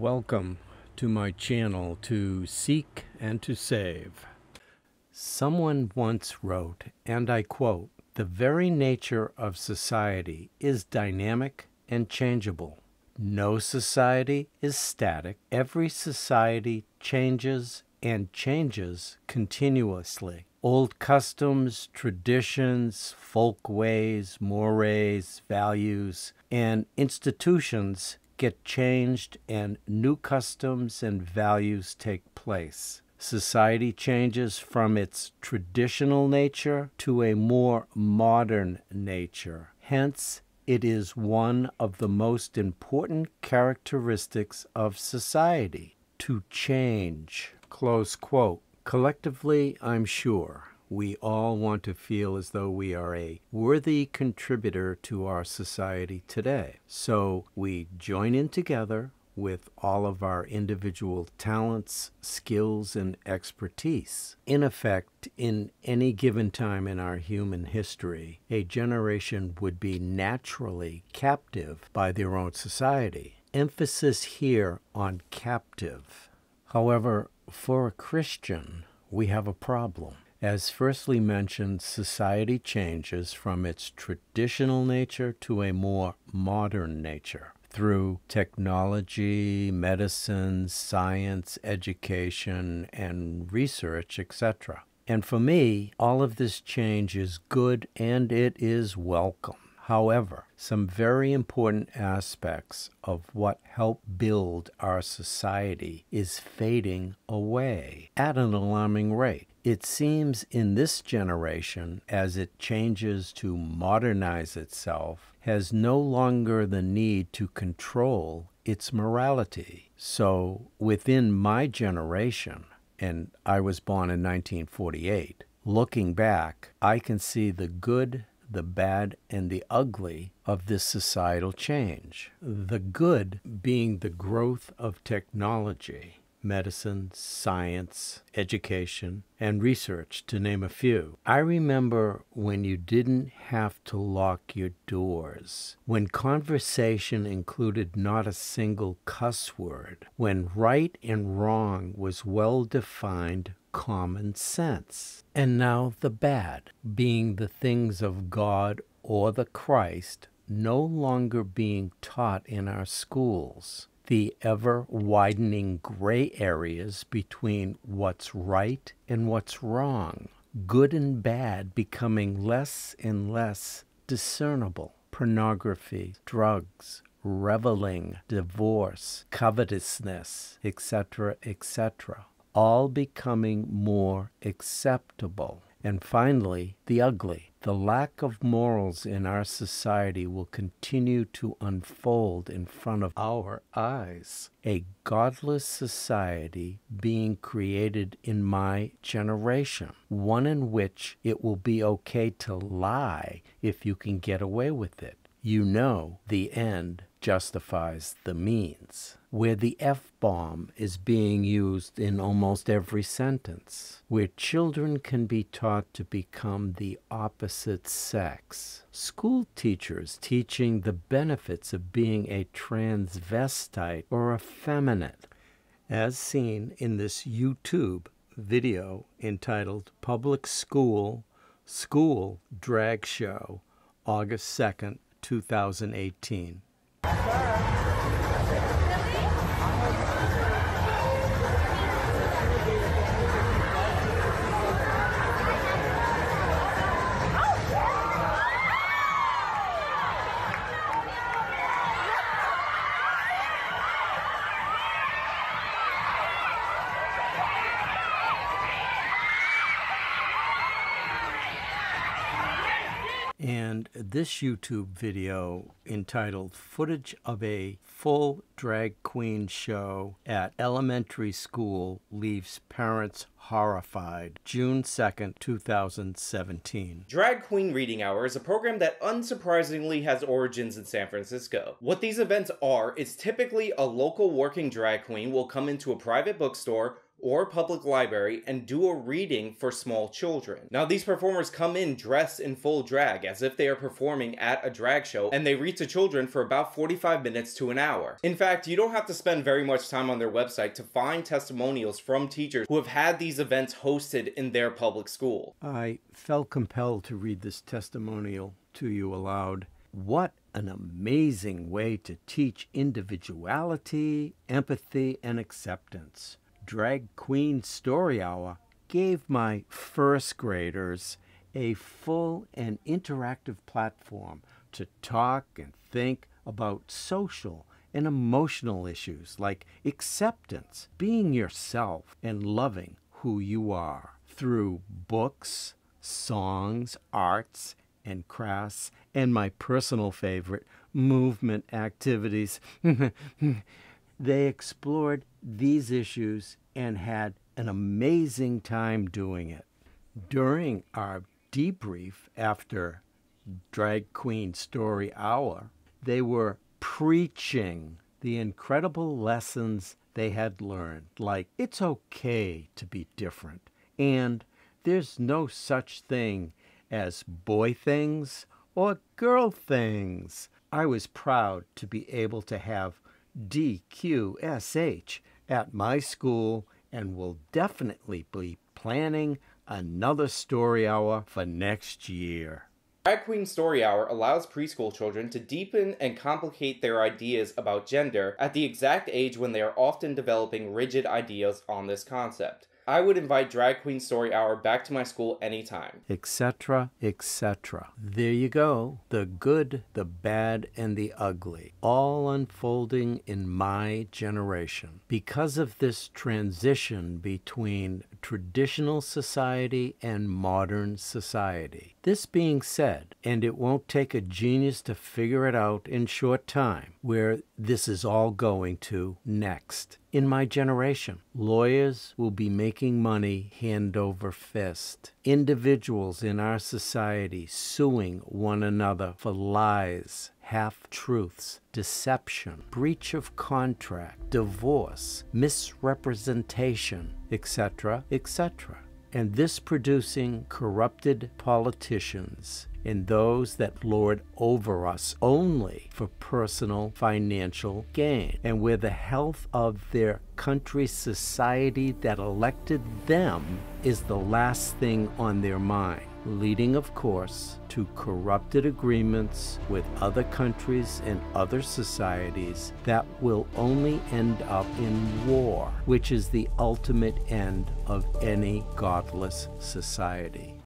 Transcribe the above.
Welcome to my channel to seek and to save. Someone once wrote, and I quote, The very nature of society is dynamic and changeable. No society is static. Every society changes and changes continuously. Old customs, traditions, folk ways, mores, values, and institutions get changed and new customs and values take place. Society changes from its traditional nature to a more modern nature. Hence, it is one of the most important characteristics of society to change. Close quote. Collectively, I'm sure we all want to feel as though we are a worthy contributor to our society today. So we join in together with all of our individual talents, skills, and expertise. In effect, in any given time in our human history, a generation would be naturally captive by their own society. Emphasis here on captive. However, for a Christian, we have a problem. As firstly mentioned, society changes from its traditional nature to a more modern nature through technology, medicine, science, education, and research, etc. And for me, all of this change is good and it is welcome. However, some very important aspects of what helped build our society is fading away at an alarming rate. It seems in this generation, as it changes to modernize itself, has no longer the need to control its morality. So, within my generation, and I was born in 1948, looking back, I can see the good the bad and the ugly of this societal change. The good being the growth of technology, medicine, science, education, and research, to name a few. I remember when you didn't have to lock your doors, when conversation included not a single cuss word, when right and wrong was well defined common sense. And now the bad, being the things of God or the Christ, no longer being taught in our schools. The ever widening gray areas between what's right and what's wrong. Good and bad becoming less and less discernible. Pornography, drugs, reveling, divorce, covetousness, etc., etc all becoming more acceptable. And finally, the ugly. The lack of morals in our society will continue to unfold in front of our eyes. A godless society being created in my generation, one in which it will be okay to lie if you can get away with it. You know the end justifies the means, where the F bomb is being used in almost every sentence, where children can be taught to become the opposite sex, school teachers teaching the benefits of being a transvestite or effeminate, as seen in this YouTube video entitled Public School School Drag Show, August 2nd, 2018. And this YouTube video entitled Footage of a Full Drag Queen Show at Elementary School Leaves Parents Horrified, June 2nd, 2017. Drag Queen Reading Hour is a program that unsurprisingly has origins in San Francisco. What these events are is typically a local working drag queen will come into a private bookstore or public library and do a reading for small children. Now, these performers come in dressed in full drag as if they are performing at a drag show and they read to children for about 45 minutes to an hour. In fact, you don't have to spend very much time on their website to find testimonials from teachers who have had these events hosted in their public school. I felt compelled to read this testimonial to you aloud. What an amazing way to teach individuality, empathy, and acceptance. Drag Queen Story Hour gave my first graders a full and interactive platform to talk and think about social and emotional issues like acceptance, being yourself, and loving who you are through books, songs, arts, and crafts, and my personal favorite, movement activities. they explored these issues and had an amazing time doing it. During our debrief after Drag Queen Story Hour, they were preaching the incredible lessons they had learned, like it's okay to be different, and there's no such thing as boy things or girl things. I was proud to be able to have DQSH at my school and will definitely be planning another story hour for next year. Drag Queen Story Hour allows preschool children to deepen and complicate their ideas about gender at the exact age when they are often developing rigid ideas on this concept. I would invite Drag Queen Story Hour back to my school anytime. Etc., etc. There you go. The good, the bad, and the ugly, all unfolding in my generation. Because of this transition between traditional society and modern society. This being said, and it won't take a genius to figure it out in short time, where this is all going to next. In my generation, lawyers will be making money hand over fist. Individuals in our society suing one another for lies, half truths, deception, breach of contract, divorce, misrepresentation, etc., etc. And this producing corrupted politicians and those that lord over us only for personal financial gain, and where the health of their country's society that elected them is the last thing on their mind, leading, of course, to corrupted agreements with other countries and other societies that will only end up in war, which is the ultimate end of any godless society.